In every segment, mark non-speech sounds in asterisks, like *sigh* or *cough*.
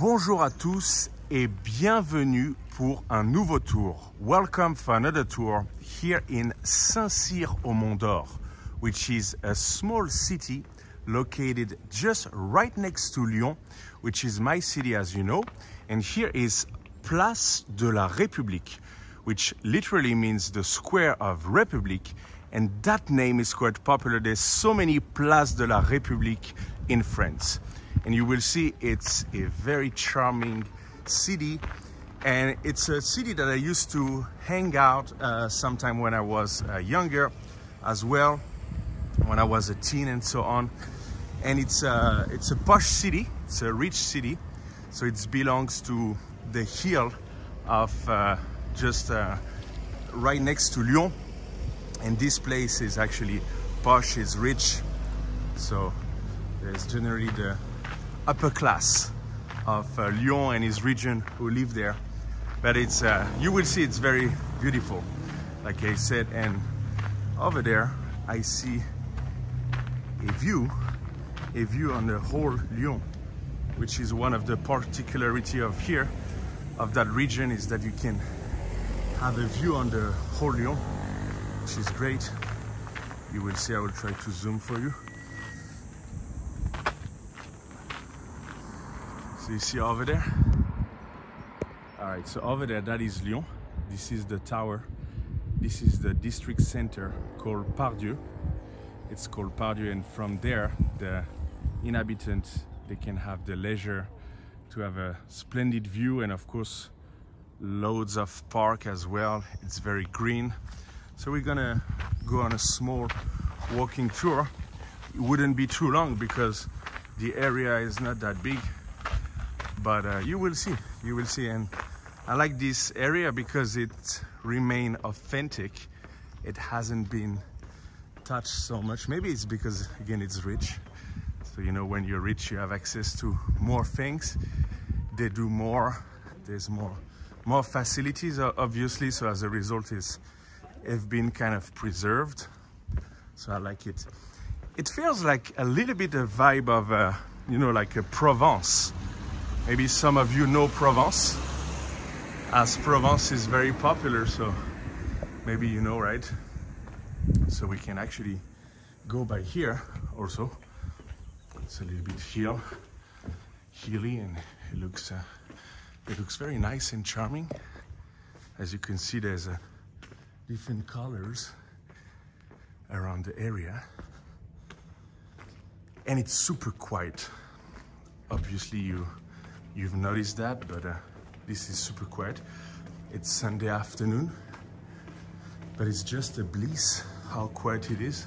Bonjour à tous et bienvenue pour un nouveau tour. Welcome for another tour here in Saint-Cyr au Mont d'Or, which is a small city located just right next to Lyon, which is my city as you know. And here is Place de la République, which literally means the square of Republic. And that name is quite popular. There's so many Place de la République in France. And you will see it's a very charming city. And it's a city that I used to hang out uh, sometime when I was uh, younger as well, when I was a teen and so on. And it's a, it's a posh city, it's a rich city. So it belongs to the hill of uh, just uh, right next to Lyon. And this place is actually posh, is rich. So there's generally the upper class of uh, Lyon and his region who live there. But it's, uh, you will see it's very beautiful, like I said. And over there, I see a view, a view on the whole Lyon, which is one of the particularity of here, of that region, is that you can have a view on the whole Lyon, which is great. You will see, I will try to zoom for you. So you see over there? All right, so over there, that is Lyon. This is the tower. This is the district center called Part-Dieu. It's called Part-Dieu, and from there, the inhabitants, they can have the leisure to have a splendid view and of course, loads of park as well. It's very green. So we're gonna go on a small walking tour. It wouldn't be too long because the area is not that big, but uh, you will see, you will see. And I like this area because it remain authentic. It hasn't been touched so much. Maybe it's because again, it's rich. So, you know, when you're rich, you have access to more things. They do more, there's more more facilities obviously so as a result is have been kind of preserved so I like it it feels like a little bit a vibe of uh, you know like a Provence maybe some of you know Provence as Provence is very popular so maybe you know right so we can actually go by here also it's a little bit hill hilly and it looks uh, it looks very nice and charming. As you can see, there's uh, different colors around the area. And it's super quiet. Obviously, you, you've noticed that, but uh, this is super quiet. It's Sunday afternoon, but it's just a bliss how quiet it is.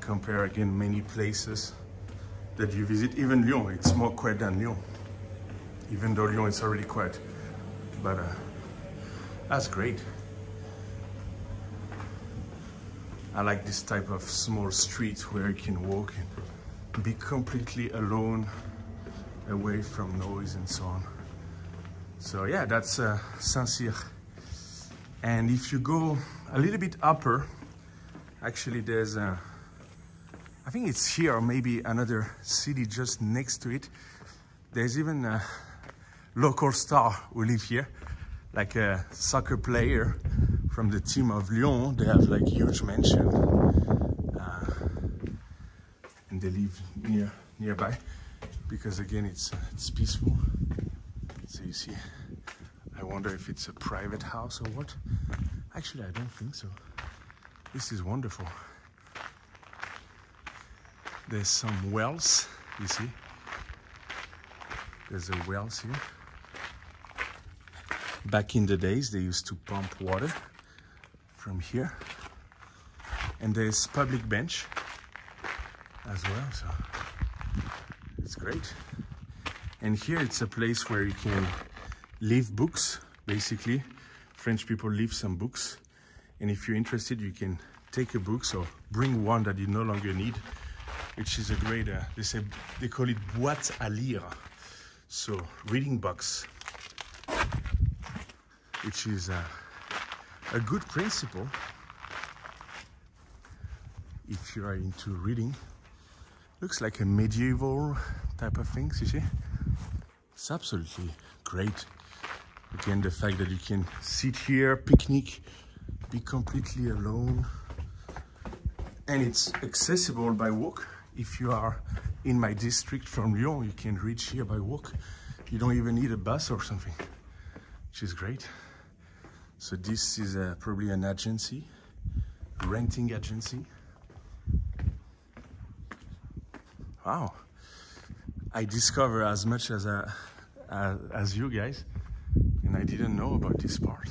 Compare again many places that you visit, even Lyon, it's more quiet than Lyon even though Lyon is already quiet. But uh, that's great. I like this type of small street where you can walk and be completely alone, away from noise and so on. So yeah, that's uh, Saint-Cyr. And if you go a little bit upper, actually there's a, I think it's here or maybe another city just next to it. There's even a, local star who live here, like a soccer player from the team of Lyon. They have like huge mansion, uh, and they live near nearby because again it's it's peaceful. So you see, I wonder if it's a private house or what. Actually, I don't think so. This is wonderful. There's some wells, you see. There's a wells here. Back in the days, they used to pump water from here. And there's public bench as well, so it's great. And here it's a place where you can leave books, basically. French people leave some books. And if you're interested, you can take a book, so bring one that you no longer need, which is a great, uh, they say, they call it boîte à lire. So reading box which is a, a good principle if you are into reading. Looks like a medieval type of things, you see? It's absolutely great. Again, the fact that you can sit here, picnic, be completely alone. And it's accessible by walk. If you are in my district from Lyon, you can reach here by walk. You don't even need a bus or something, which is great. So this is uh, probably an agency, renting agency. Wow, I discover as much as, uh, as, as you guys, and I didn't know about this part.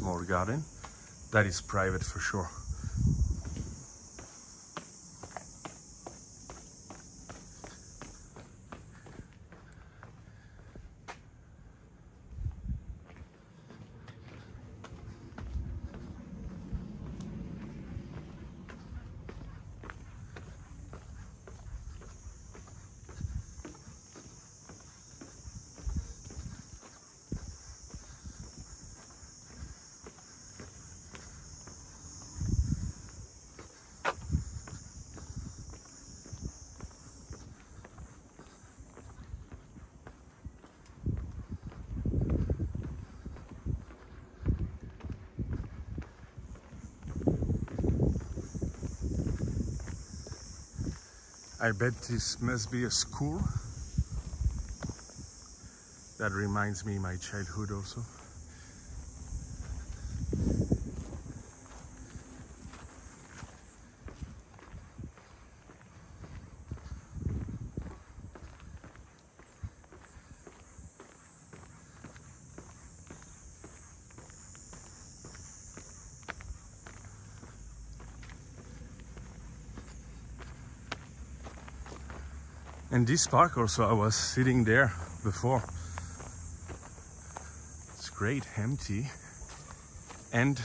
Small garden. That is private for sure. I bet this must be a school. That reminds me my childhood also. And this park also, I was sitting there before. It's great, empty. And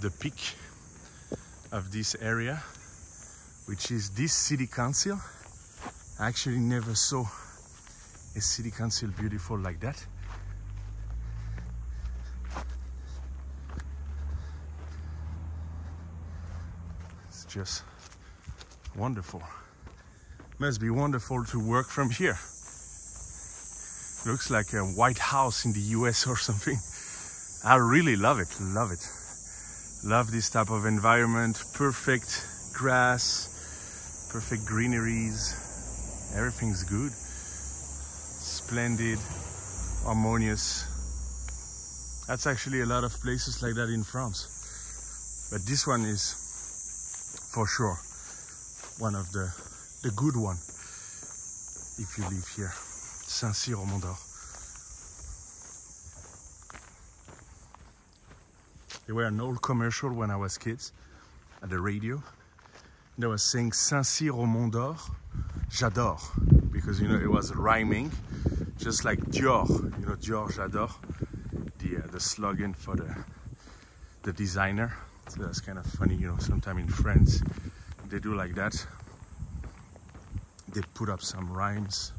the peak of this area, which is this city council. I actually never saw a city council beautiful like that. It's just wonderful. Must be wonderful to work from here. Looks like a White House in the US or something. I really love it, love it. Love this type of environment, perfect grass, perfect greeneries, everything's good. Splendid, harmonious. That's actually a lot of places like that in France. But this one is for sure one of the the good one if you live here. Saint-Cyr au Mont d'Or. There were an old commercial when I was kids at the radio. They were saying Saint-Cyr au Mont d'Or, j'adore, because you know it was rhyming, just like Dior, you know Dior, j'adore, the uh, the slogan for the the designer. So that's kind of funny, you know. Sometimes in France they do like that they put up some rhymes.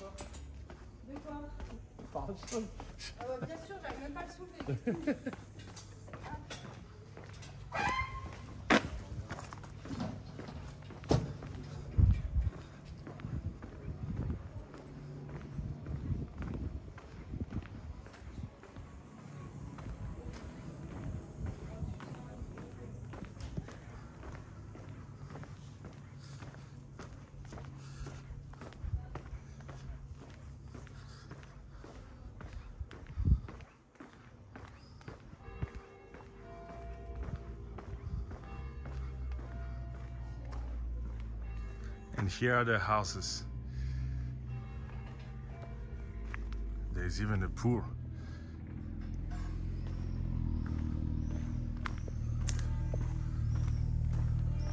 De quoi. Ah bien sûr, j'arrive même pas à le soulever. *laughs* And here are the houses. There's even a pool.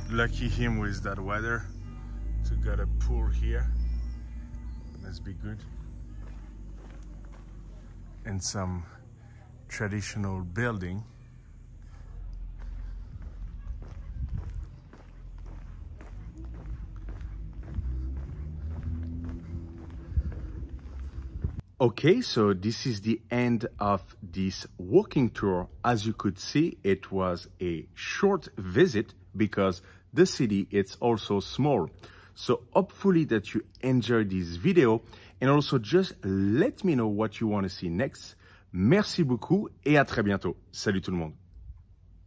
Lucky him with that weather to get a pool here. Must be good. And some traditional building. Okay, so this is the end of this walking tour. As you could see, it was a short visit because the city is also small. So hopefully that you enjoyed this video and also just let me know what you want to see next. Merci beaucoup et à très bientôt. Salut tout le monde.